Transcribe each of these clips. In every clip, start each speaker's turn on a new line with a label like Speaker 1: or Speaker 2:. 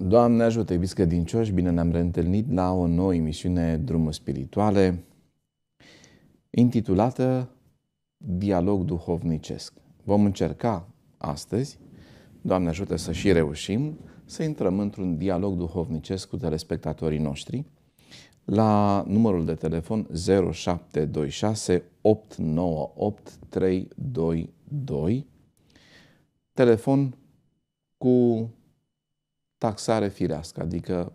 Speaker 1: Doamne ajută, iubiți credincioși, bine ne-am reîntâlnit la o nouă emisiune Drumul Spirituale, intitulată Dialog Duhovnicesc. Vom încerca astăzi, Doamne ajută să și reușim, să intrăm într-un dialog duhovnicesc cu telespectatorii noștri la numărul de telefon 0726 898 322, telefon cu taxare firească, adică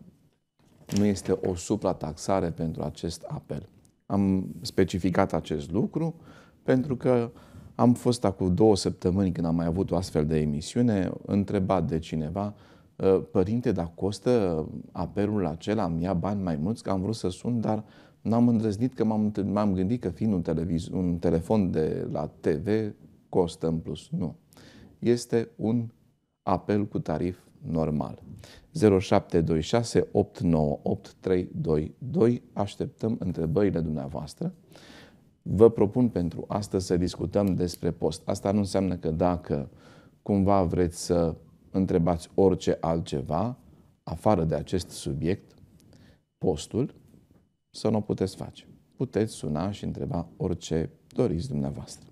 Speaker 1: nu este o suprataxare pentru acest apel. Am specificat acest lucru pentru că am fost acum două săptămâni când am mai avut o astfel de emisiune, întrebat de cineva, ă, părinte, dar costă apelul acela, am ia bani mai mulți, că am vrut să sun, dar n-am îndrăznit că m-am, m-am gândit că fiind un, televiz, un telefon de la TV, costă în plus. Nu. Este un apel cu tarif normal. 0726 898 322. Așteptăm întrebările dumneavoastră. Vă propun pentru astăzi să discutăm despre post. Asta nu înseamnă că dacă cumva vreți să întrebați orice altceva, afară de acest subiect, postul, să nu o puteți face. Puteți suna și întreba orice doriți dumneavoastră.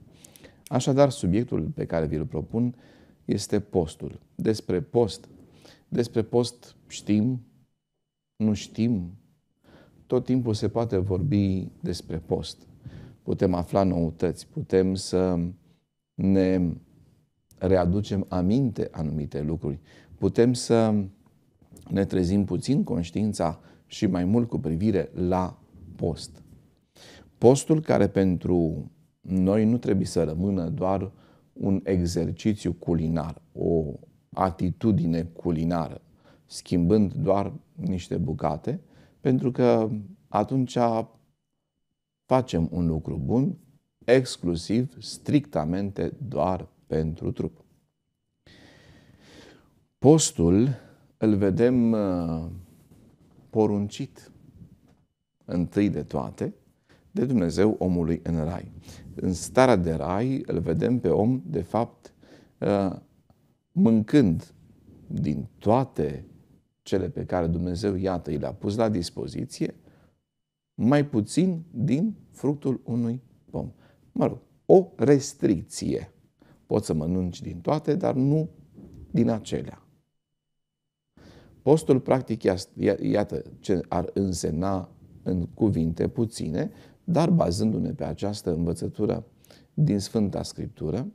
Speaker 1: Așadar, subiectul pe care vi-l propun este postul. Despre post despre post știm, nu știm, tot timpul se poate vorbi despre post. Putem afla noutăți, putem să ne readucem aminte anumite lucruri, putem să ne trezim puțin conștiința și mai mult cu privire la post. Postul care pentru noi nu trebuie să rămână doar un exercițiu culinar, o atitudine culinară, schimbând doar niște bucate, pentru că atunci facem un lucru bun, exclusiv, strictamente doar pentru trup. Postul îl vedem uh, poruncit întâi de toate de Dumnezeu omului în rai. În starea de rai îl vedem pe om, de fapt, uh, mâncând din toate cele pe care Dumnezeu, iată, i le-a pus la dispoziție, mai puțin din fructul unui pom. Mă rog, o restricție. Poți să mănânci din toate, dar nu din acelea. Postul, practic, iată ce ar însemna în cuvinte puține, dar bazându-ne pe această învățătură din Sfânta Scriptură,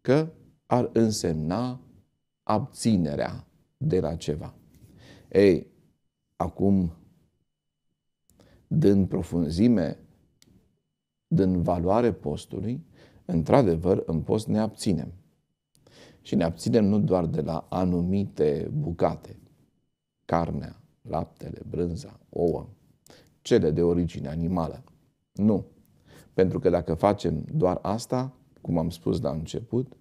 Speaker 1: că ar însemna abținerea de la ceva. Ei, acum, dând profunzime, dând valoare postului, într-adevăr, în post ne abținem. Și ne abținem nu doar de la anumite bucate, carnea, laptele, brânza, ouă, cele de origine animală. Nu. Pentru că dacă facem doar asta, cum am spus la început,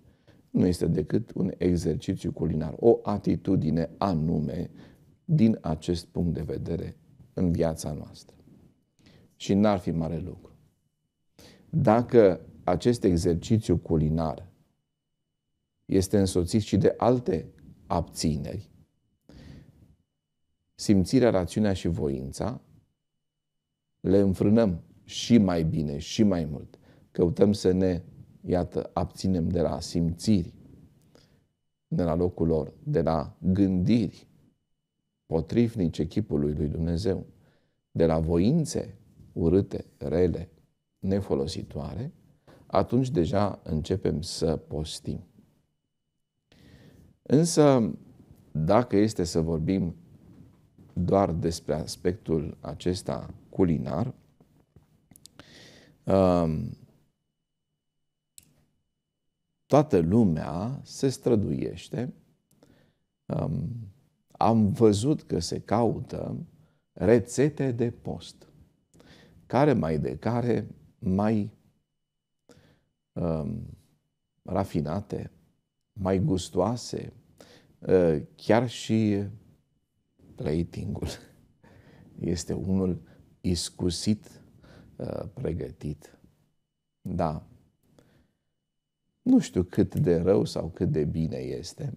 Speaker 1: nu este decât un exercițiu culinar, o atitudine anume din acest punct de vedere în viața noastră. Și n-ar fi mare lucru. Dacă acest exercițiu culinar este însoțit și de alte abțineri, simțirea, rațiunea și voința, le înfrânăm și mai bine și mai mult. Căutăm să ne iată, abținem de la simțiri, de la locul lor, de la gândiri potrivnice chipului lui Dumnezeu, de la voințe urâte, rele, nefolositoare, atunci deja începem să postim. Însă, dacă este să vorbim doar despre aspectul acesta culinar, um, toată lumea se străduiește. Am văzut că se caută rețete de post, care mai de care mai um, rafinate, mai gustoase, uh, chiar și ratingul este unul iscusit, uh, pregătit. Da, nu știu cât de rău sau cât de bine este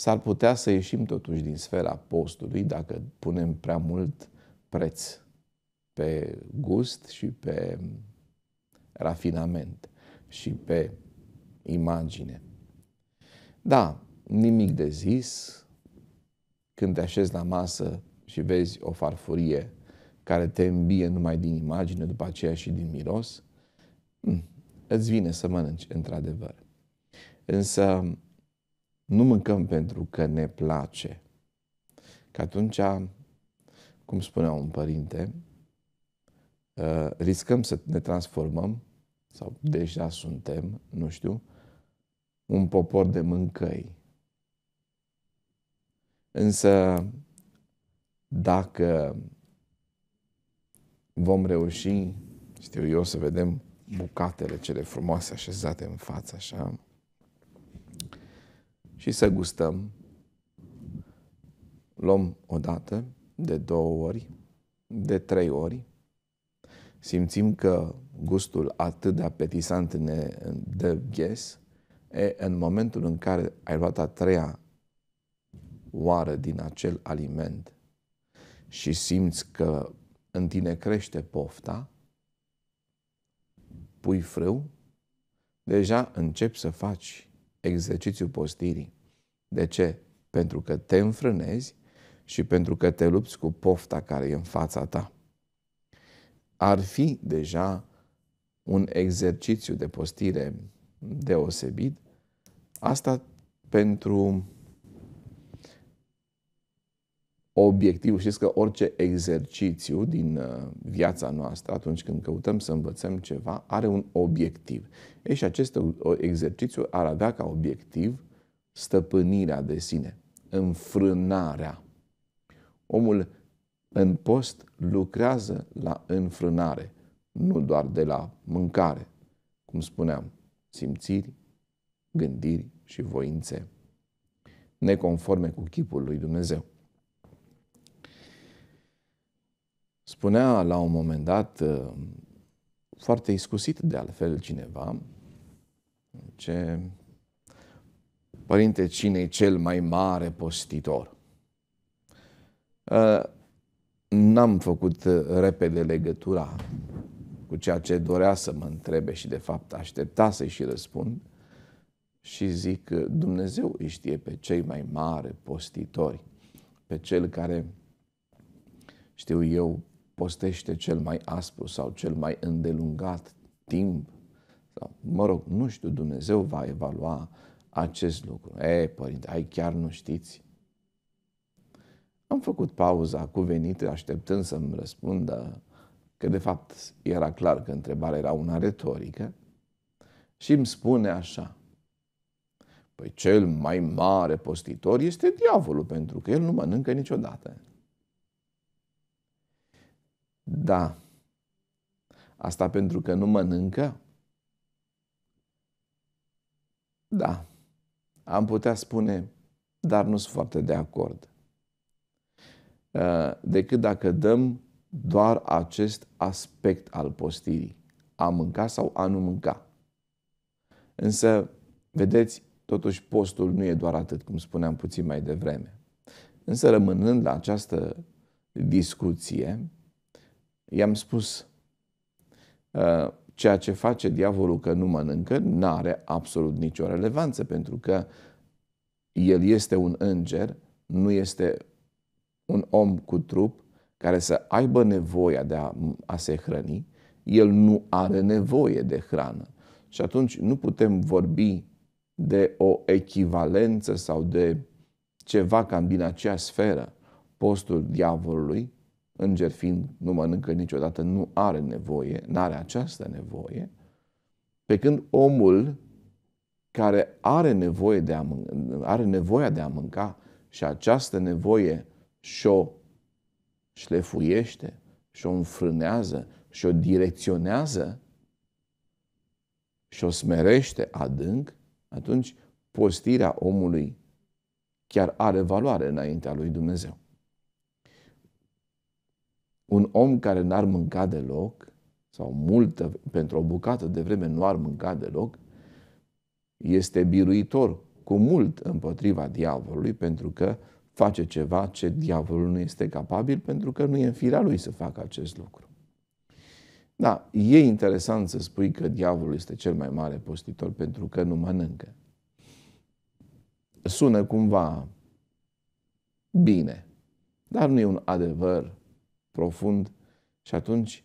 Speaker 1: s-ar putea să ieșim totuși din sfera postului dacă punem prea mult preț pe gust și pe rafinament și pe imagine. Da, nimic de zis. Când te așezi la masă și vezi o farfurie care te îmbie numai din imagine, după aceea și din miros, mm, îți vine să mănânci, într-adevăr. Însă nu mâncăm pentru că ne place. Că atunci, cum spunea un părinte, uh, riscăm să ne transformăm, sau deja suntem, nu știu, un popor de mâncăi. Însă, dacă vom reuși, știu eu, să vedem bucatele cele frumoase așezate în față, așa, și să gustăm. Luăm o dată, de două ori, de trei ori. Simțim că gustul atât de apetisant ne dă ghes, e, în momentul în care ai luat a treia oară din acel aliment și simți că în tine crește pofta, pui frâu, deja începi să faci exercițiul postirii. De ce? Pentru că te înfrânezi și pentru că te lupți cu pofta care e în fața ta. Ar fi deja un exercițiu de postire deosebit, asta pentru obiectiv. Știți că orice exercițiu din uh, viața noastră, atunci când căutăm să învățăm ceva, are un obiectiv. E și acest exercițiu ar avea ca obiectiv stăpânirea de sine, înfrânarea. Omul în post lucrează la înfrânare, nu doar de la mâncare, cum spuneam, simțiri, gândiri și voințe neconforme cu chipul lui Dumnezeu. Spunea la un moment dat, uh, foarte iscusit de altfel cineva, ce Părinte, cine e cel mai mare postitor? Uh, n-am făcut uh, repede legătura cu ceea ce dorea să mă întrebe și de fapt aștepta să-i și răspund și zic că Dumnezeu îi știe pe cei mai mari postitori, pe cel care, știu eu, postește cel mai aspru sau cel mai îndelungat timp. Sau, mă rog, nu știu, Dumnezeu va evalua acest lucru. E, părinte, ai chiar nu știți? Am făcut pauza cuvenită, așteptând să-mi răspundă că de fapt era clar că întrebarea era una retorică și îmi spune așa. Păi cel mai mare postitor este diavolul, pentru că el nu mănâncă niciodată. Da. Asta pentru că nu mănâncă? Da. Am putea spune, dar nu sunt foarte de acord. Uh, decât dacă dăm doar acest aspect al postirii. A mânca sau a nu mânca. Însă, vedeți, totuși postul nu e doar atât, cum spuneam puțin mai devreme. Însă, rămânând la această discuție, i-am spus, uh, ceea ce face diavolul că nu mănâncă nu are absolut nicio relevanță, pentru că el este un înger, nu este un om cu trup care să aibă nevoia de a, a se hrăni, el nu are nevoie de hrană. Și atunci nu putem vorbi de o echivalență sau de ceva cam din acea sferă. Postul diavolului înger fiind, nu mănâncă niciodată, nu are nevoie, nu are această nevoie, pe când omul care are nevoie de a mânca, are nevoia de a mânca și această nevoie și-o șlefuiește, și-o înfrânează, și-o direcționează, și-o smerește adânc, atunci postirea omului chiar are valoare înaintea lui Dumnezeu. Un om care n-ar mânca deloc, sau multă, pentru o bucată de vreme nu ar mânca deloc, este biruitor cu mult împotriva diavolului pentru că face ceva ce diavolul nu este capabil pentru că nu e în firea lui să facă acest lucru. Da, e interesant să spui că diavolul este cel mai mare postitor pentru că nu mănâncă. Sună cumva bine, dar nu e un adevăr profund și atunci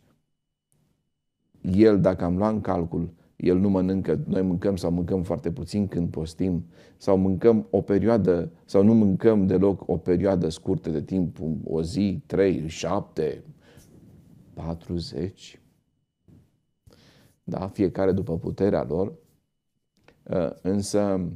Speaker 1: el, dacă am luat în calcul, el nu mănâncă, noi mâncăm sau mâncăm foarte puțin când postim, sau mâncăm o perioadă, sau nu mâncăm deloc o perioadă scurtă de timp, o zi, trei, șapte, patruzeci, da? fiecare după puterea lor, uh, însă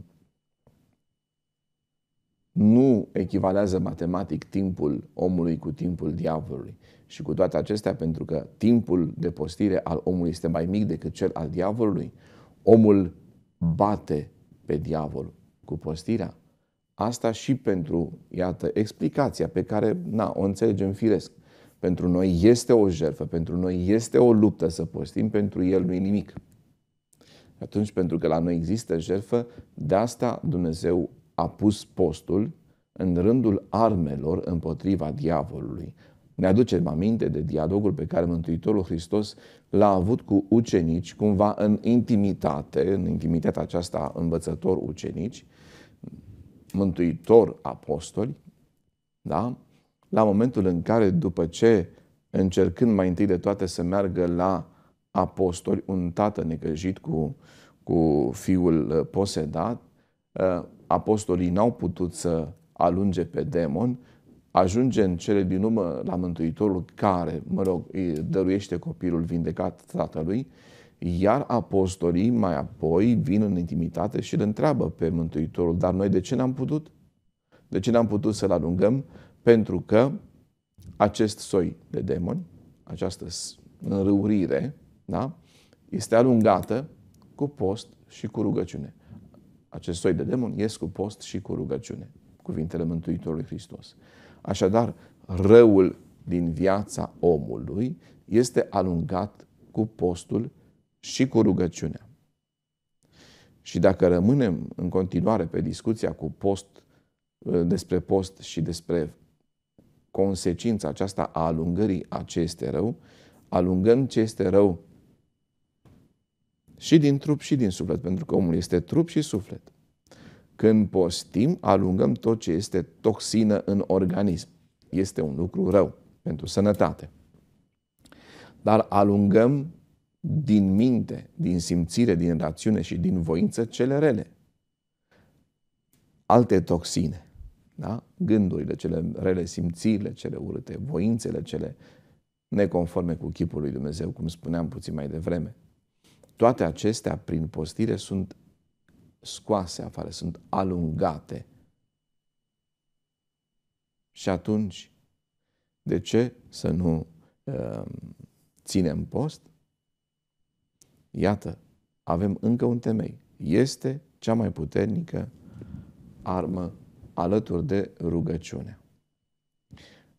Speaker 1: nu echivalează matematic timpul omului cu timpul diavolului. Și cu toate acestea, pentru că timpul de postire al omului este mai mic decât cel al diavolului, omul bate pe diavol cu postirea. Asta și pentru, iată, explicația pe care, na, o înțelegem firesc. Pentru noi este o jertfă, pentru noi este o luptă să postim, pentru el nu e nimic. Atunci, pentru că la noi există jertfă, de asta Dumnezeu a pus postul în rândul armelor împotriva diavolului. Ne aducem aminte de dialogul pe care Mântuitorul Hristos l-a avut cu ucenici, cumva în intimitate, în intimitatea aceasta învățător ucenici, Mântuitor apostoli, da? la momentul în care, după ce, încercând mai întâi de toate să meargă la apostoli, un tată necăjit cu, cu fiul uh, posedat, uh, apostolii n-au putut să alunge pe demon, ajunge în cele din urmă la Mântuitorul care, mă rog, îi dăruiește copilul vindecat tatălui, iar apostolii mai apoi vin în intimitate și îl întreabă pe Mântuitorul, dar noi de ce n-am putut? De ce n-am putut să-l alungăm? Pentru că acest soi de demoni, această înrăurire, da, este alungată cu post și cu rugăciune. Acest soi de demoni ies cu post și cu rugăciune, cuvintele Mântuitorului Hristos. Așadar, răul din viața omului este alungat cu postul și cu rugăciunea. Și dacă rămânem în continuare pe discuția cu post, despre post și despre consecința aceasta a alungării a ce este rău, alungăm ce este rău și din trup și din suflet, pentru că omul este trup și suflet. Când postim, alungăm tot ce este toxină în organism. Este un lucru rău pentru sănătate. Dar alungăm din minte, din simțire, din rațiune și din voință cele rele. Alte toxine, da? gândurile cele rele, simțirile cele urâte, voințele cele neconforme cu chipul lui Dumnezeu, cum spuneam puțin mai devreme. Toate acestea, prin postire, sunt scoase afară, sunt alungate. Și atunci, de ce să nu uh, ținem post? Iată, avem încă un temei. Este cea mai puternică armă alături de rugăciune.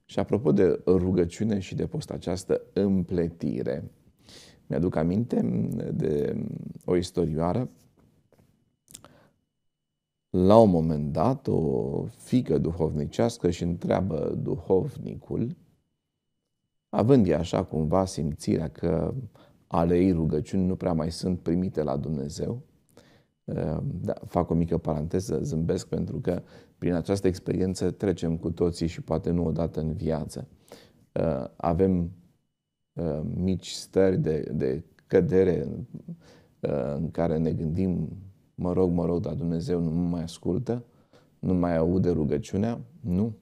Speaker 1: Și apropo de rugăciune și de post această împletire, mi-aduc aminte de o istorioară la un moment dat, o fică duhovnicească și întreabă duhovnicul, având ea așa cumva simțirea că ale ei rugăciuni nu prea mai sunt primite la Dumnezeu, da, fac o mică paranteză, zâmbesc pentru că prin această experiență trecem cu toții și poate nu odată în viață. Avem mici stări de, de cădere în care ne gândim mă rog, mă rog, dar Dumnezeu nu mă mai ascultă, nu mai aude rugăciunea? Nu.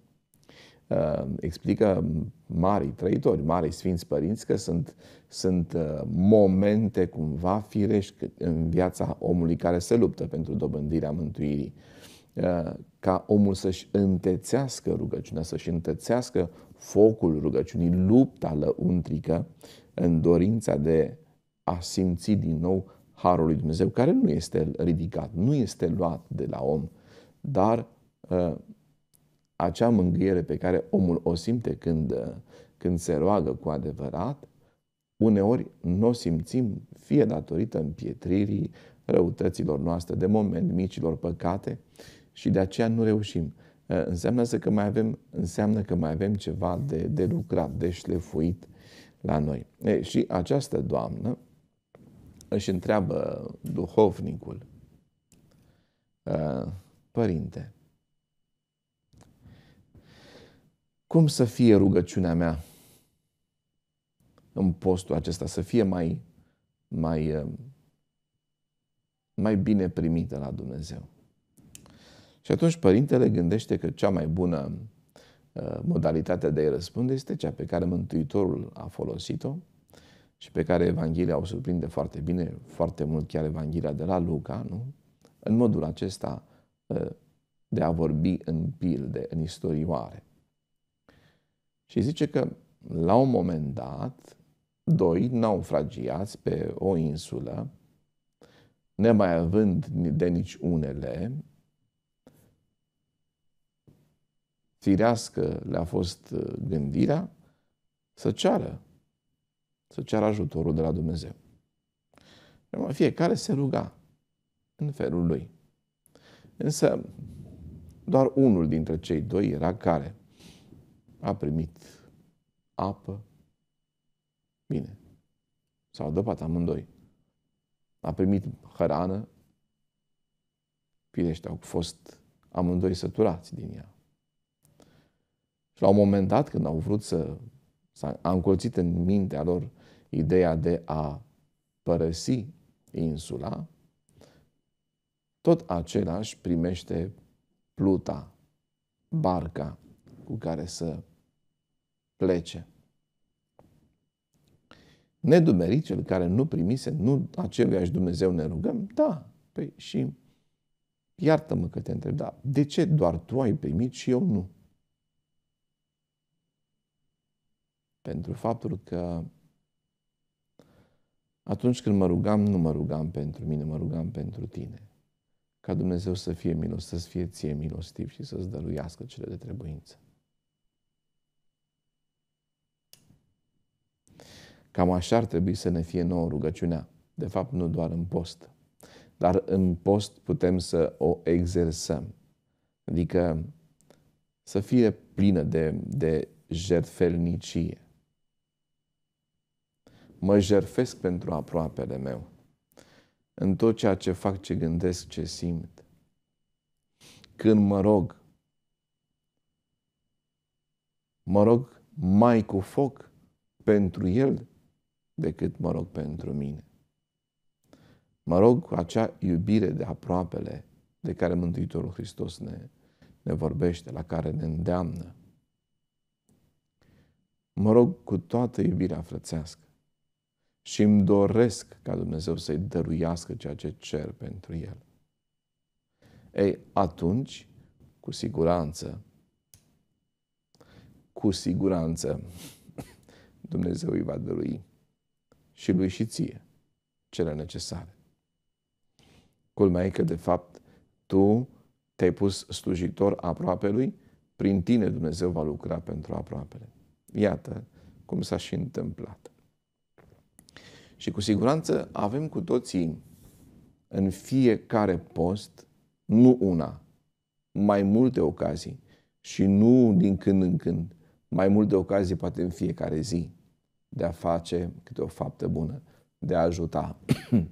Speaker 1: Uh, explică mari trăitori, mari sfinți părinți că sunt, sunt uh, momente cumva firești în viața omului care se luptă pentru dobândirea mântuirii. Uh, ca omul să-și întețească rugăciunea, să-și întețească focul rugăciunii, lupta lăuntrică în dorința de a simți din nou harul lui Dumnezeu, care nu este ridicat, nu este luat de la om, dar uh, acea mângâiere pe care omul o simte când, uh, când se roagă cu adevărat, uneori nu o simțim fie datorită împietririi, răutăților noastre, de moment micilor păcate și de aceea nu reușim. Înseamnă, să că mai avem, înseamnă că mai avem ceva de, de lucrat, de șlefuit la noi. E, și această doamnă își întreabă duhovnicul, Părinte, cum să fie rugăciunea mea în postul acesta, să fie mai, mai, mai bine primită la Dumnezeu? Și atunci părintele gândește că cea mai bună modalitate de a-i răspunde este cea pe care Mântuitorul a folosit-o și pe care Evanghelia o surprinde foarte bine, foarte mult chiar Evanghelia de la Luca, nu? În modul acesta de a vorbi în pilde, în istorioare. Și zice că la un moment dat, doi naufragiați pe o insulă, nemai având de nici unele, firească le-a fost uh, gândirea să ceară, să ceară ajutorul de la Dumnezeu. Fiecare se ruga în felul lui. Însă, doar unul dintre cei doi era care a primit apă, bine, s-au dăpat amândoi. A primit hărană, firește, au fost amândoi săturați din ea. Și la un moment dat, când au vrut să, să a încolțit în mintea lor ideea de a părăsi insula, tot același primește pluta, barca cu care să plece. Nedumerit cel care nu primise, nu aceluiași Dumnezeu ne rugăm? Da, păi și iartă-mă că te întreb, da, de ce doar tu ai primit și eu nu? Pentru faptul că atunci când mă rugam, nu mă rugam pentru mine, mă rugam pentru tine. Ca Dumnezeu să fie milos, să fie ție milostiv și să-ți dăruiască cele de trebuință. Cam așa ar trebui să ne fie nouă rugăciunea. De fapt, nu doar în post. Dar în post putem să o exersăm. Adică să fie plină de, de jertfelnicie. Mă jerfesc pentru aproapele meu. În tot ceea ce fac, ce gândesc, ce simt. Când mă rog, mă rog mai cu foc pentru El decât mă rog pentru mine. Mă rog cu acea iubire de aproapele de care Mântuitorul Hristos ne, ne vorbește, la care ne îndeamnă. Mă rog cu toată iubirea frățească și îmi doresc ca Dumnezeu să-i dăruiască ceea ce cer pentru el. Ei, atunci, cu siguranță, cu siguranță, Dumnezeu îi va dărui și lui și ție cele necesare. Culmea e că, de fapt, tu te-ai pus slujitor aproape lui, prin tine Dumnezeu va lucra pentru aproapele. Iată cum s-a și întâmplat. Și cu siguranță avem cu toții în fiecare post, nu una, mai multe ocazii și nu din când în când, mai multe ocazii poate în fiecare zi de a face câte o faptă bună, de a ajuta,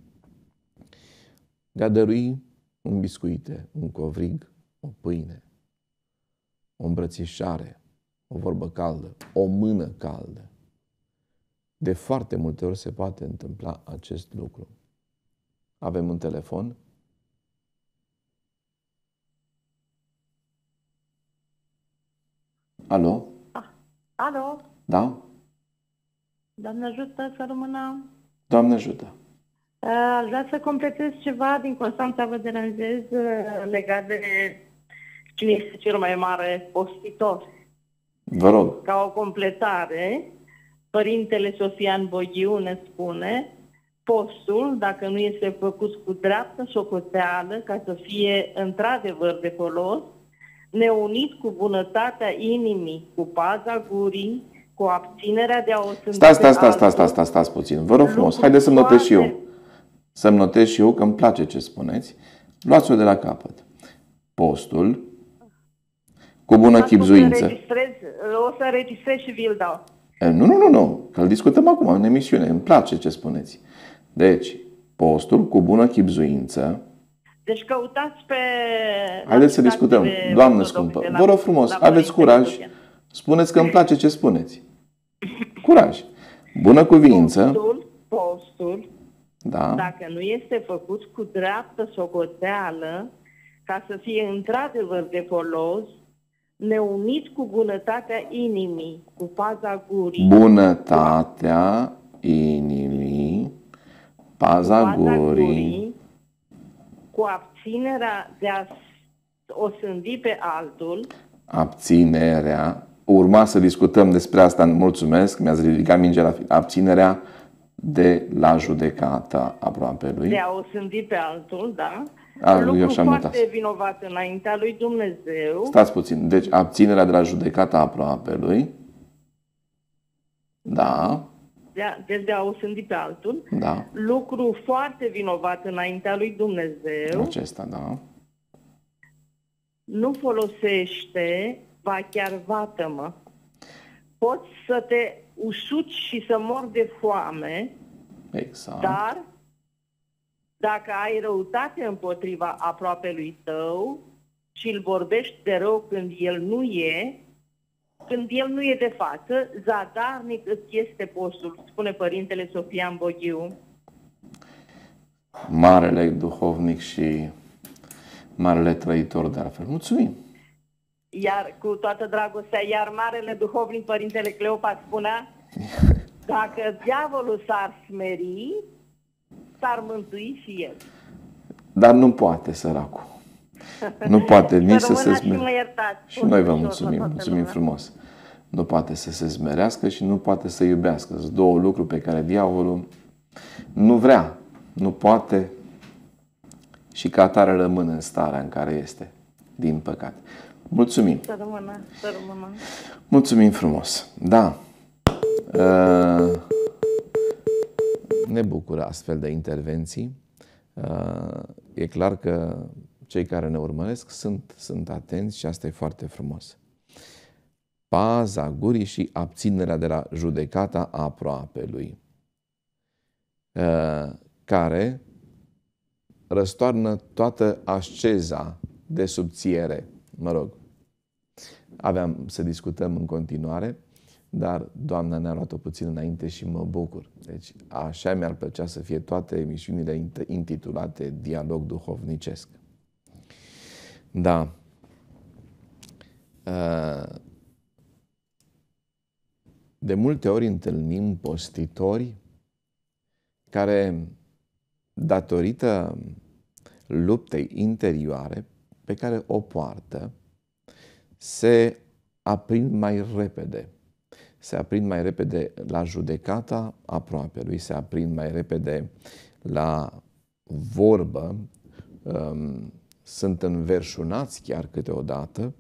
Speaker 1: de a dărui un biscuite, un covrig, o pâine, o îmbrățișare, o vorbă caldă, o mână caldă. De foarte multe ori se poate întâmpla acest lucru. Avem un telefon. Alo?
Speaker 2: Ah, alo?
Speaker 1: Da?
Speaker 2: Doamne ajută să rămână.
Speaker 1: Doamne ajută.
Speaker 2: Aș vrea să completez ceva din Constanța, vă deranjez, legat de cine este cel mai mare postitor.
Speaker 1: Vă rog.
Speaker 2: Ca o completare, Părintele Sofian Boghiu ne spune postul, dacă nu este făcut cu dreaptă socoteală, ca să fie într-adevăr de folos, neunit cu bunătatea inimii, cu paza gurii, cu abținerea de a o
Speaker 1: Stați, stați, stați, stați, stați, stați, stați puțin. Vă rog frumos, haideți să notez și eu. să-mi notez și eu că îmi place ce spuneți, luați-o de la capăt. Postul, cu bună chipzuință.
Speaker 2: O să înregistrez și vi-l dau.
Speaker 1: Nu, nu, nu, nu, că îl discutăm acum în emisiune. Îmi place ce spuneți. Deci, postul cu bună chipzuință.
Speaker 2: Deci căutați pe...
Speaker 1: Haideți să discutăm. Doamnă scumpă, vă rog frumos, aveți curaj. Spuneți că îmi place ce spuneți. Curaj. Bună cuvință.
Speaker 2: Postul, postul
Speaker 1: da.
Speaker 2: dacă nu este făcut cu dreaptă socoteală, ca să fie într-adevăr de folos, neunit cu bunătatea inimii, cu paza gurii.
Speaker 1: Bunătatea inimii, paza,
Speaker 2: cu paza
Speaker 1: gurii,
Speaker 2: gurii, cu abținerea de a o sândi pe altul,
Speaker 1: abținerea. Urma să discutăm despre asta, mulțumesc, mi-ați ridicat mingea la fi- abținerea de la judecata aproape lui.
Speaker 2: de a o sândi pe altul, da?
Speaker 1: A, eu
Speaker 2: Lucru
Speaker 1: și-am
Speaker 2: foarte
Speaker 1: notat.
Speaker 2: vinovat înaintea lui Dumnezeu.
Speaker 1: Stați puțin. Deci abținerea de la judecata aproape lui. Da,
Speaker 2: De a, deci de a o sândi pe altul.
Speaker 1: da.
Speaker 2: Lucru foarte vinovat înaintea lui Dumnezeu.
Speaker 1: Acesta, da.
Speaker 2: nu folosește, ba chiar vată-mă. Poți să te usuci și să mor de foame,
Speaker 1: Exact.
Speaker 2: dar dacă ai răutate împotriva aproapelui tău și îl vorbești de rău când el nu e, când el nu e de față, zadarnic îți este postul, spune Părintele Sofian Boghiu.
Speaker 1: Marele duhovnic și marele trăitor de altfel. Mulțumim.
Speaker 2: Iar cu toată dragostea, iar marele duhovnic Părintele Cleopa spunea, dacă diavolul s-ar smeri, s-ar mântui și el.
Speaker 1: Dar nu poate, săracul. Nu poate nici să se
Speaker 2: rămână și mă
Speaker 1: smerească.
Speaker 2: iertați.
Speaker 1: Și noi vă
Speaker 2: Ușor la
Speaker 1: mulțumim,
Speaker 2: toată
Speaker 1: mulțumim
Speaker 2: lumea.
Speaker 1: frumos. Nu poate să se smerească și nu poate să iubească. Sunt două lucruri pe care diavolul nu vrea, nu poate și ca atare rămâne în starea în care este, din păcate. Mulțumim!
Speaker 2: Să rămână, să rămână.
Speaker 1: Mulțumim frumos! Da! Uh, ne bucură astfel de intervenții. Uh, e clar că cei care ne urmăresc sunt, sunt atenți și asta e foarte frumos. Paza gurii și abținerea de la judecata aproapelui, uh, care răstoarnă toată asceza de subțiere. Mă rog, aveam să discutăm în continuare, dar Doamna ne-a luat-o puțin înainte și mă bucur. Deci așa mi-ar plăcea să fie toate emisiunile int- intitulate Dialog Duhovnicesc. Da. Uh, De multe ori întâlnim postitori care, datorită luptei interioare pe care o poartă, se aprind mai repede. Se aprind mai repede la judecata aproape lui, se aprind mai repede la vorbă, um, sunt înverșunați chiar câteodată,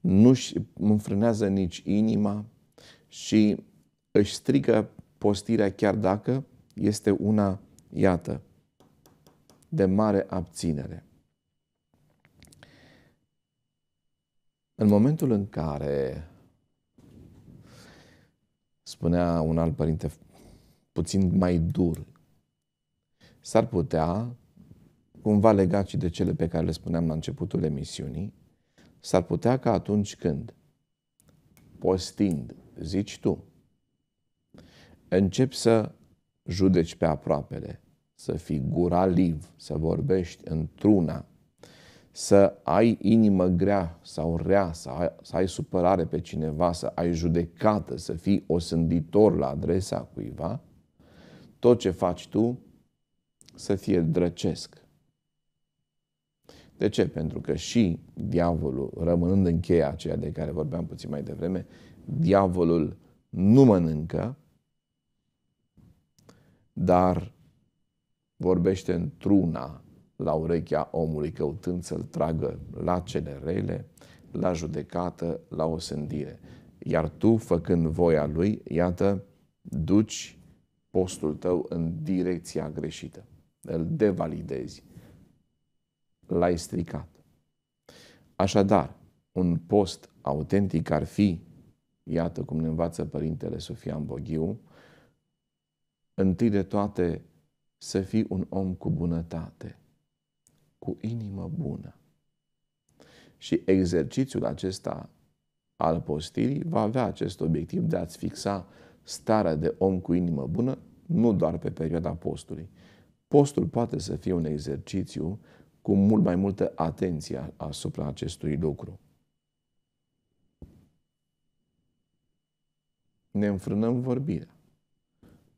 Speaker 1: nu-și înfrânează nici inima și își strică postirea chiar dacă este una, iată, de mare abținere. În momentul în care spunea un alt părinte puțin mai dur, s-ar putea, cumva legat și de cele pe care le spuneam la începutul emisiunii, s-ar putea ca atunci când, postind, zici tu, începi să judeci pe aproapele, să fii guraliv, să vorbești într-una, să ai inimă grea sau rea, să ai, să ai supărare pe cineva, să ai judecată, să fii osânditor la adresa cuiva, tot ce faci tu să fie drăcesc. De ce? Pentru că și diavolul, rămânând în cheia aceea de care vorbeam puțin mai devreme, diavolul nu mănâncă, dar vorbește într-una la urechea omului, căutând să-l tragă la cele rele, la judecată, la osândire. Iar tu, făcând voia lui, iată, duci postul tău în direcția greșită. îl devalidezi, l-ai stricat. Așadar, un post autentic ar fi, iată cum ne învață Părintele Sofia Boghiu, întâi de toate să fii un om cu bunătate, cu inimă bună. Și exercițiul acesta al postirii va avea acest obiectiv de a-ți fixa starea de om cu inimă bună, nu doar pe perioada postului. Postul poate să fie un exercițiu cu mult mai multă atenție asupra acestui lucru. Ne înfrânăm vorbirea.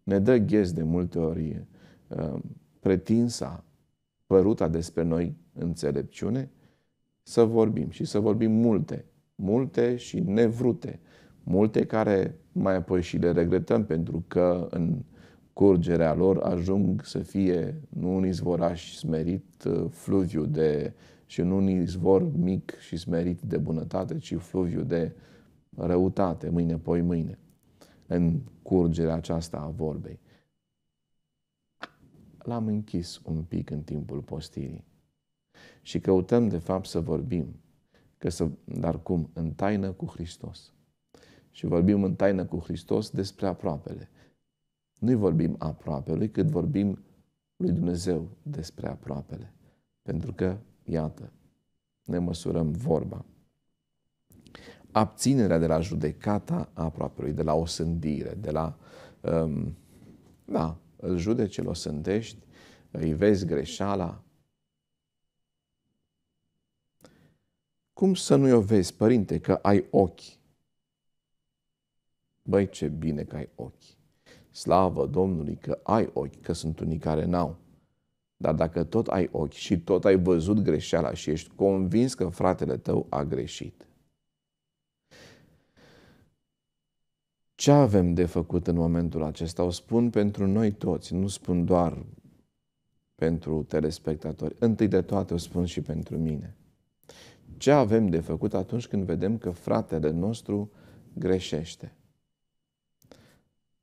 Speaker 1: Ne dă ghez de multe ori uh, pretinsa, păruta despre noi înțelepciune, să vorbim și să vorbim multe, multe și nevrute, multe care mai apoi și le regretăm pentru că în curgerea lor ajung să fie nu un izvoraș smerit, uh, fluviu de, și nu un izvor mic și smerit de bunătate, ci fluviu de răutate, mâine, poi mâine, în curgerea aceasta a vorbei. L-am închis un pic în timpul postirii și căutăm, de fapt, să vorbim, că să, dar cum? În taină cu Hristos. Și vorbim în taină cu Hristos despre aproapele nu-i vorbim aproapelui, cât vorbim lui Dumnezeu despre aproapele. Pentru că, iată, ne măsurăm vorba. Abținerea de la judecata aproapelui, de la osândire, de la, um, da, îl judeci, îl osândești, îi vezi greșeala. Cum să nu-i o vezi, părinte, că ai ochi? Băi, ce bine că ai ochi. Slavă Domnului că ai ochi, că sunt unii care n-au. Dar dacă tot ai ochi și tot ai văzut greșeala și ești convins că fratele tău a greșit, ce avem de făcut în momentul acesta? O spun pentru noi toți, nu spun doar pentru telespectatori. Întâi de toate o spun și pentru mine. Ce avem de făcut atunci când vedem că fratele nostru greșește?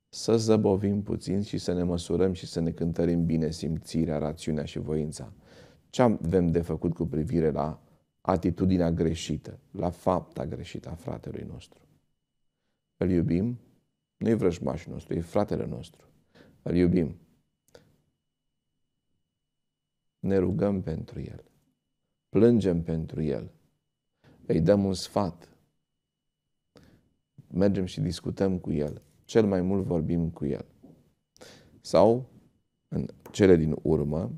Speaker 1: să zăbovim puțin și să ne măsurăm și să ne cântărim bine simțirea, rațiunea și voința. Ce avem de făcut cu privire la atitudinea greșită, la fapta greșită a fratelui nostru? Îl iubim? Nu e vrăjmașul nostru, e fratele nostru. Îl iubim. Ne rugăm pentru el. Plângem pentru el. Îi dăm un sfat. Mergem și discutăm cu el cel mai mult vorbim cu El. Sau, în cele din urmă,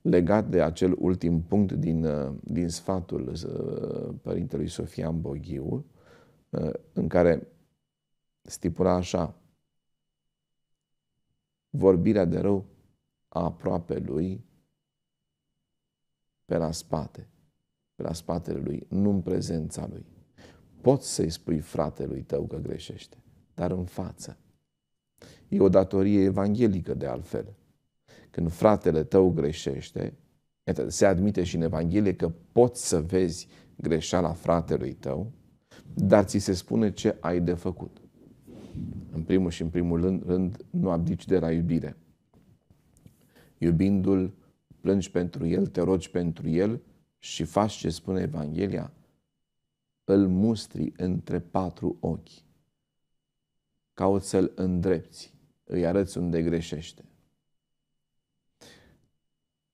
Speaker 1: legat de acel ultim punct din, uh, din sfatul uh, Părintelui Sofian Boghiu, uh, în care stipula așa, vorbirea de rău a aproape lui pe la spate, pe la spatele lui, nu în prezența lui. Poți să-i spui fratelui tău că greșește, dar în față. E o datorie evanghelică de altfel. Când fratele tău greșește, se admite și în Evanghelie că poți să vezi greșeala fratelui tău, dar ți se spune ce ai de făcut. În primul și în primul rând, rând nu abdici de la iubire. Iubindu-l, plângi pentru el, te rogi pentru el și faci ce spune Evanghelia, îl mustri între patru ochi. Cauți să-l îndrepți, îi arăți unde greșește.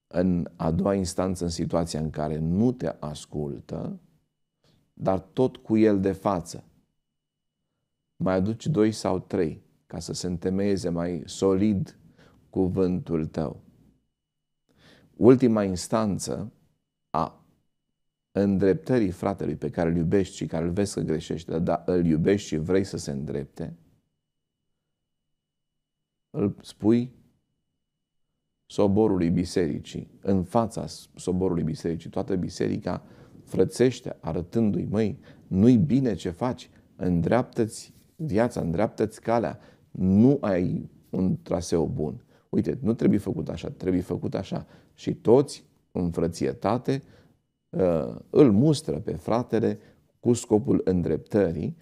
Speaker 1: În a doua instanță, în situația în care nu te ascultă, dar tot cu el de față, mai aduci doi sau trei ca să se întemeieze mai solid cuvântul tău. Ultima instanță a îndreptării fratelui pe care îl iubești și care îl vezi că greșește, dar îl iubești și vrei să se îndrepte, îl spui soborului bisericii, în fața soborului bisericii, toată biserica frățește, arătându-i, măi, nu-i bine ce faci, îndreaptă-ți viața, îndreaptă-ți calea, nu ai un traseu bun. Uite, nu trebuie făcut așa, trebuie făcut așa. Și toți, în frățietate, Uh, îl mustră pe fratele cu scopul îndreptării,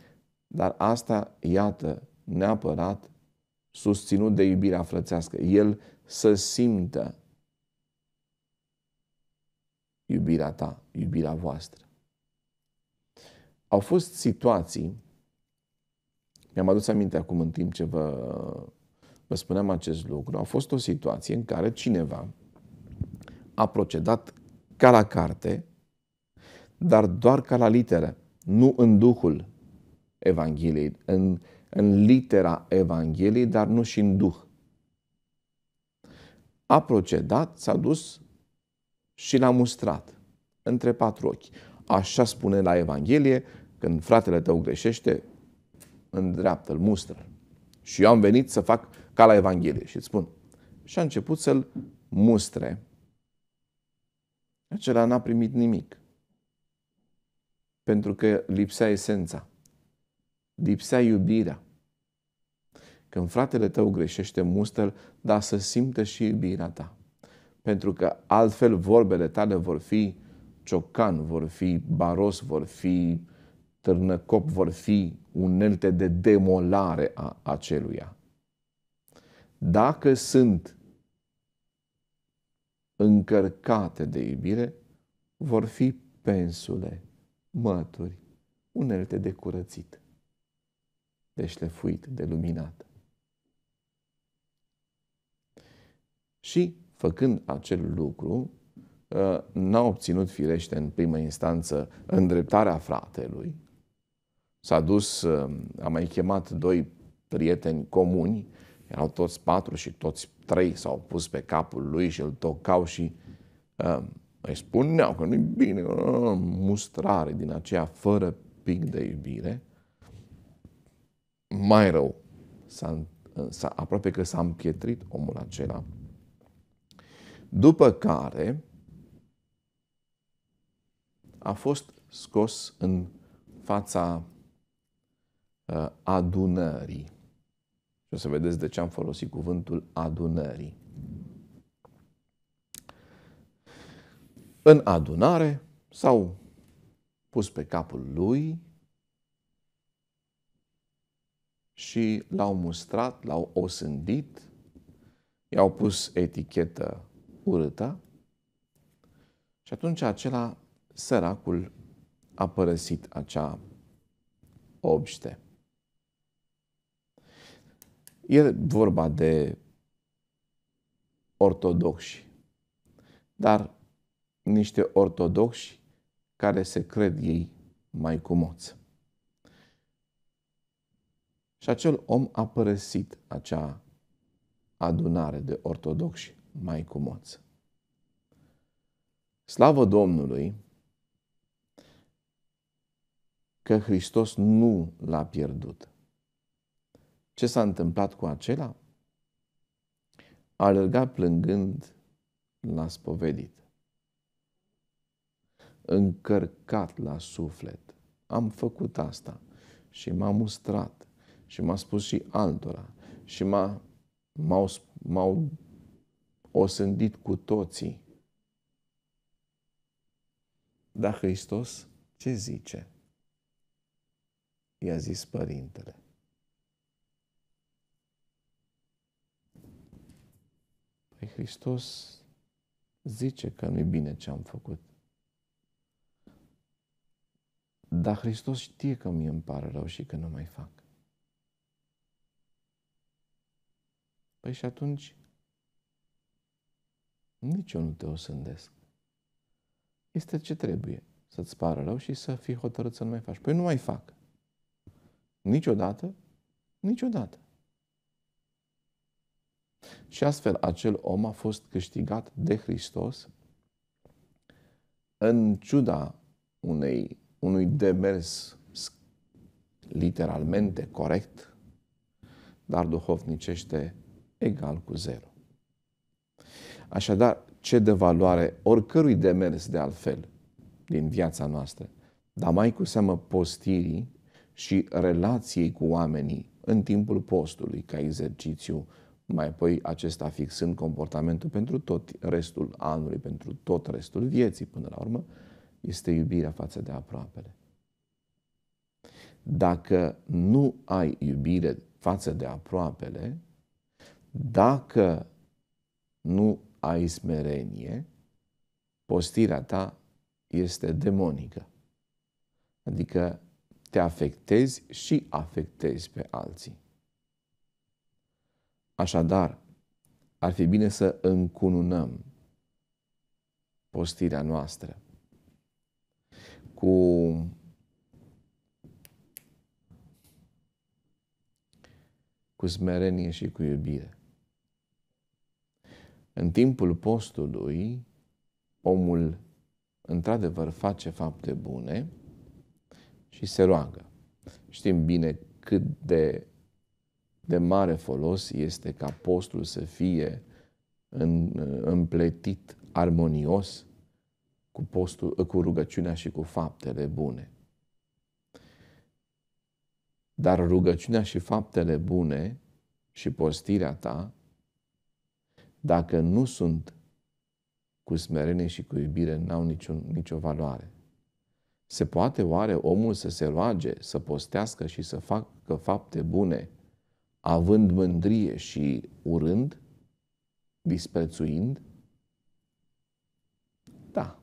Speaker 1: dar asta, iată, neapărat susținut de iubirea frățească. El să simtă iubirea ta, iubirea voastră. Au fost situații, mi-am adus aminte acum în timp ce vă, vă spuneam acest lucru, a fost o situație în care cineva a procedat ca la carte, dar doar ca la literă, nu în duhul Evangheliei, în, în litera Evangheliei, dar nu și în duh. A procedat, s-a dus și l-a mustrat între patru ochi. Așa spune la Evanghelie, când fratele tău greșește, îndreaptă-l, mustră Și eu am venit să fac ca la Evanghelie și îți spun. Și a început să-l mustre. Acela n-a primit nimic. Pentru că lipsea esența. Lipsea iubirea. Când fratele tău greșește, mustră dar să simtă și iubirea ta. Pentru că altfel vorbele tale vor fi ciocan, vor fi baros, vor fi târnăcop, vor fi unelte de demolare a aceluia. Dacă sunt încărcate de iubire, vor fi pensule, mături, unelte de curățit, de șlefuit, de luminat. Și, făcând acel lucru, ă, n-a obținut firește în primă instanță îndreptarea fratelui. S-a dus, ă, a mai chemat doi prieteni comuni, erau toți patru și toți trei s-au pus pe capul lui și îl tocau și uh, îi spuneau că nu-i bine, uh, mustrare din aceea fără pic de iubire. Mai rău, s-a, s-a, aproape că s-a împietrit omul acela. După care a fost scos în fața uh, adunării. Și o să vedeți de ce am folosit cuvântul adunării. În adunare s-au pus pe capul lui și l-au mustrat, l-au osândit, i-au pus etichetă urâtă și atunci acela, săracul, a părăsit acea obște. E vorba de ortodoxi, dar niște ortodoxi care se cred ei mai cumoți. Și acel om a părăsit acea adunare de ortodoxi mai cumoți. Slavă Domnului că Hristos nu l-a pierdut. Ce s-a întâmplat cu acela? A alergat plângând la spovedit. Încărcat la suflet. Am făcut asta și m-a mustrat și m-a spus și altora și m-a, m-au, m-au osândit cu toții. Dar Hristos ce zice? I-a zis părintele. Păi Hristos zice că nu-i bine ce am făcut. Dar Hristos știe că mi îmi pare rău și că nu mai fac. Păi și atunci nici eu nu te osândesc. Este ce trebuie. Să-ți pară rău și să fii hotărât să nu mai faci. Păi nu mai fac. Niciodată, niciodată. Și astfel acel om a fost câștigat de Hristos în ciuda unei, unui demers literalmente corect, dar duhovnicește egal cu zero. Așadar, ce de valoare oricărui demers de altfel din viața noastră, dar mai cu seamă postirii și relației cu oamenii în timpul postului ca exercițiu mai apoi acesta fixând comportamentul pentru tot restul anului, pentru tot restul vieții până la urmă, este iubirea față de aproapele. Dacă nu ai iubire față de aproapele, dacă nu ai smerenie, postirea ta este demonică. Adică te afectezi și afectezi pe alții. Așadar, ar fi bine să încununăm postirea noastră cu cu smerenie și cu iubire. În timpul postului, omul într-adevăr face fapte bune și se roagă. Știm bine cât de, de mare folos este ca postul să fie în, împletit armonios cu, postul, cu rugăciunea și cu faptele bune. Dar rugăciunea și faptele bune și postirea ta, dacă nu sunt cu smerenie și cu iubire, n-au niciun, nicio valoare. Se poate oare omul să se roage, să postească și să facă fapte bune, având mândrie și urând, disprețuind? Da.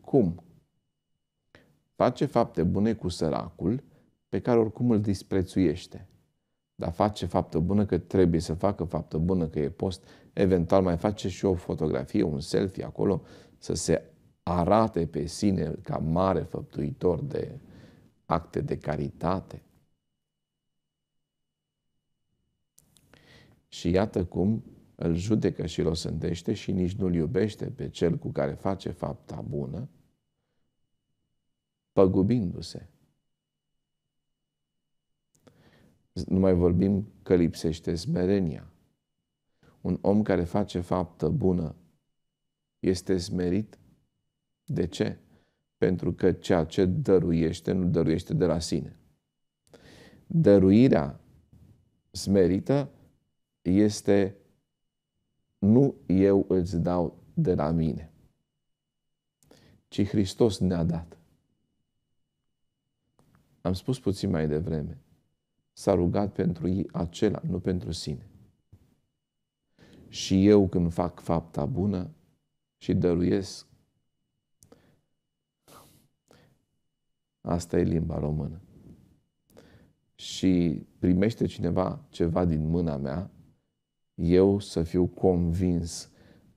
Speaker 1: Cum? Face fapte bune cu săracul pe care oricum îl disprețuiește. Dar face faptă bună că trebuie să facă faptă bună că e post. Eventual mai face și o fotografie, un selfie acolo, să se arate pe sine ca mare făptuitor de acte de caritate. Și iată cum îl judecă și îl osândește și nici nu-l iubește pe cel cu care face fapta bună, păgubindu-se. Nu mai vorbim că lipsește smerenia. Un om care face faptă bună este smerit. De ce? Pentru că ceea ce dăruiește, nu dăruiește de la sine. Dăruirea smerită este nu eu îți dau de la mine, ci Hristos ne-a dat. Am spus puțin mai devreme, s-a rugat pentru acela, nu pentru sine. Și eu când fac fapta bună și dăruiesc, asta e limba română. Și primește cineva ceva din mâna mea, eu să fiu convins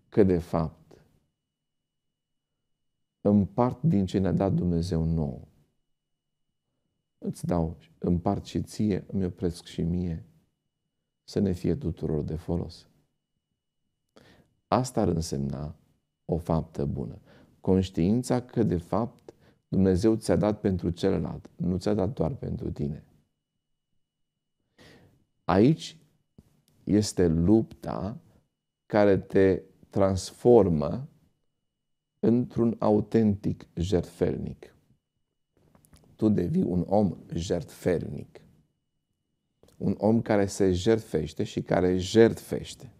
Speaker 1: că de fapt împart din ce ne-a dat Dumnezeu nou îți dau, împart și ție, îmi opresc și mie, să ne fie tuturor de folos. Asta ar însemna o faptă bună. Conștiința că, de fapt, Dumnezeu ți-a dat pentru celălalt, nu ți-a dat doar pentru tine. Aici este lupta care te transformă într-un autentic jertfelnic tu devii un om jertfelnic. Un om care se jertfește și care jertfește.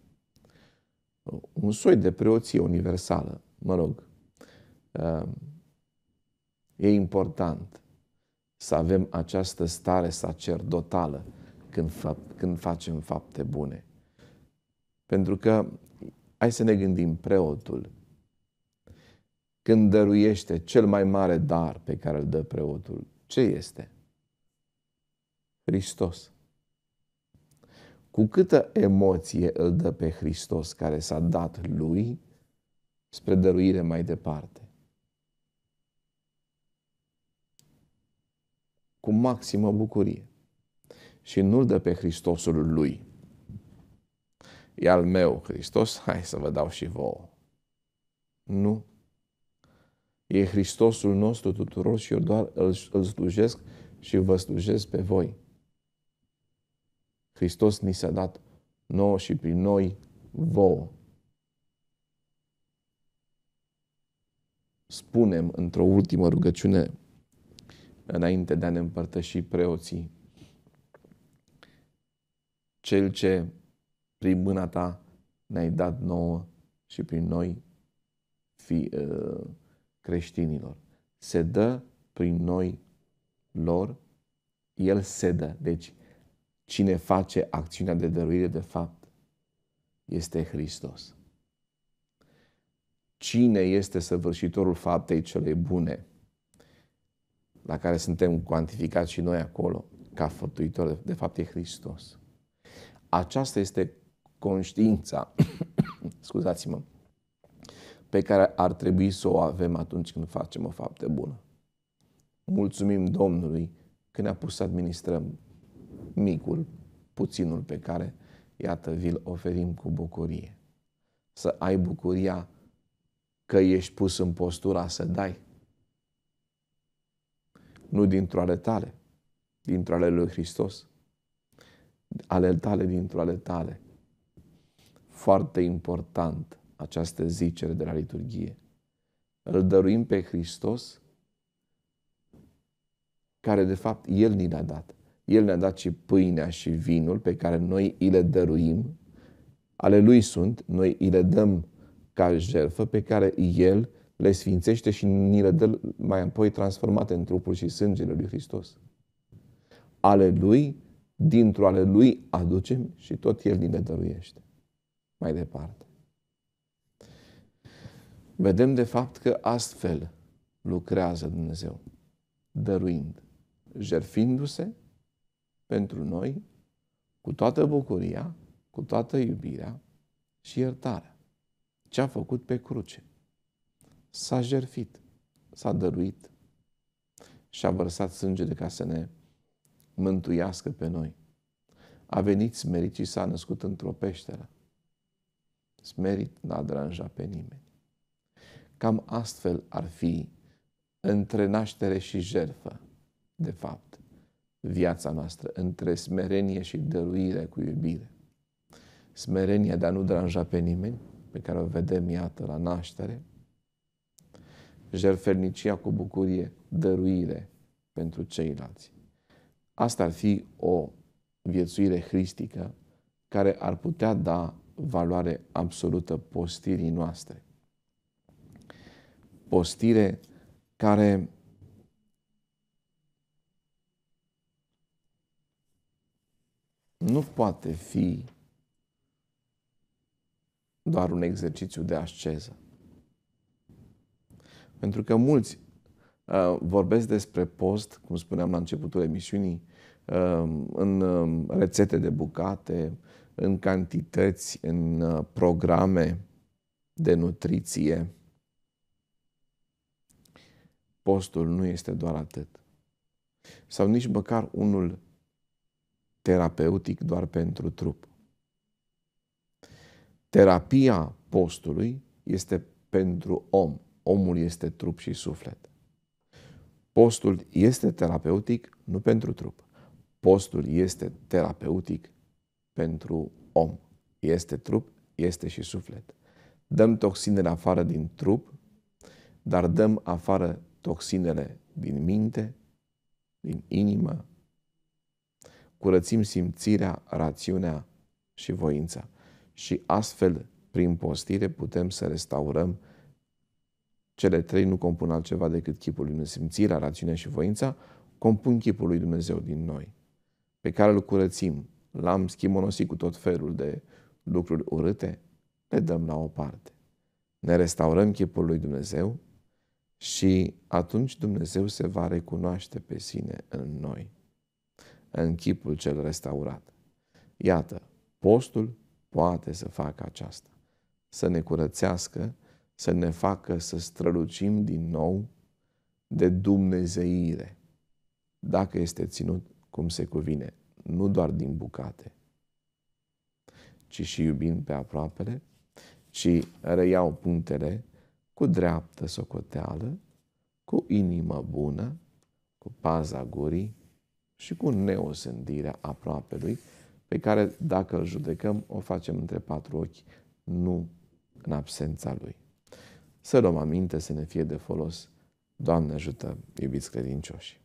Speaker 1: Un soi de preoție universală, mă rog. Um, e important să avem această stare sacerdotală când, fa- când facem fapte bune. Pentru că, hai să ne gândim, preotul, când dăruiește cel mai mare dar pe care îl dă preotul, ce este? Hristos. Cu câtă emoție îl dă pe Hristos care s-a dat lui spre dăruire mai departe. Cu maximă bucurie. Și nu-l dă pe Hristosul lui. E al meu, Hristos, hai să vă dau și vouă. Nu. E Hristosul nostru tuturor și eu doar îl, îl slujesc și vă slujesc pe voi. Hristos ni s-a dat nouă și prin noi vouă. Spunem într-o ultimă rugăciune înainte de a ne împărtăși preoții, Cel ce prin mâna ta ne-ai dat nouă și prin noi fi, uh, creștinilor. Se dă prin noi lor, El se dă. Deci, cine face acțiunea de dăruire, de fapt, este Hristos. Cine este săvârșitorul faptei cele bune, la care suntem cuantificați și noi acolo, ca făptuitor, de fapt e Hristos. Aceasta este conștiința, scuzați-mă, pe care ar trebui să o avem atunci când facem o faptă bună. Mulțumim Domnului că ne-a pus să administrăm micul, puținul pe care, iată, vi-l oferim cu bucurie. Să ai bucuria că ești pus în postura să dai. Nu dintr-o ale tale, dintr-o ale lui Hristos. Ale tale dintr-o ale tale. Foarte important această zicere de la liturghie. Îl dăruim pe Hristos care de fapt El ni le-a dat. El ne-a dat și pâinea și vinul pe care noi îi le dăruim. Ale Lui sunt, noi îi le dăm ca jertfă pe care El le sfințește și ni le dă mai apoi transformate în trupul și sângele Lui Hristos. Ale Lui, dintr-o ale Lui aducem și tot El ni le dăruiește. Mai departe. Vedem de fapt că astfel lucrează Dumnezeu, dăruind, jerfindu-se pentru noi cu toată bucuria, cu toată iubirea și iertarea. Ce a făcut pe cruce? S-a jerfit, s-a dăruit și a vărsat sângele ca să ne mântuiască pe noi. A venit smerit și s-a născut într-o peșteră. Smerit n-a deranjat pe nimeni. Cam astfel ar fi între naștere și jertfă, de fapt, viața noastră, între smerenie și dăruire cu iubire. Smerenia de a nu deranja pe nimeni, pe care o vedem, iată, la naștere, jertfernicia cu bucurie, dăruire pentru ceilalți. Asta ar fi o viețuire hristică care ar putea da valoare absolută postirii noastre. Postire care nu poate fi doar un exercițiu de asceză. Pentru că mulți uh, vorbesc despre post, cum spuneam la începutul emisiunii, uh, în uh, rețete de bucate, în cantități, în uh, programe de nutriție. Postul nu este doar atât. Sau nici măcar unul terapeutic doar pentru trup. Terapia postului este pentru om. Omul este trup și suflet. Postul este terapeutic nu pentru trup. Postul este terapeutic pentru om. Este trup, este și suflet. Dăm toxinele afară din trup, dar dăm afară toxinele din minte, din inimă, curățim simțirea, rațiunea și voința. Și astfel, prin postire, putem să restaurăm cele trei nu compun altceva decât chipul lui Dumnezeu. Simțirea, rațiunea și voința compun chipul lui Dumnezeu din noi, pe care îl curățim. L-am schimonosit cu tot felul de lucruri urâte, le dăm la o parte. Ne restaurăm chipul lui Dumnezeu și atunci Dumnezeu se va recunoaște pe sine în noi în chipul cel restaurat. Iată, postul poate să facă aceasta, să ne curățească, să ne facă să strălucim din nou de dumnezeire, dacă este ținut cum se cuvine, nu doar din bucate, ci și iubind pe aproapele, ci reiau punctele cu dreaptă socoteală, cu inimă bună, cu paza gurii, și cu neosândirea lui, pe care, dacă îl judecăm, o facem între patru ochi, nu în absența lui. Să luăm aminte să ne fie de folos. Doamne ajută, iubiți credincioși!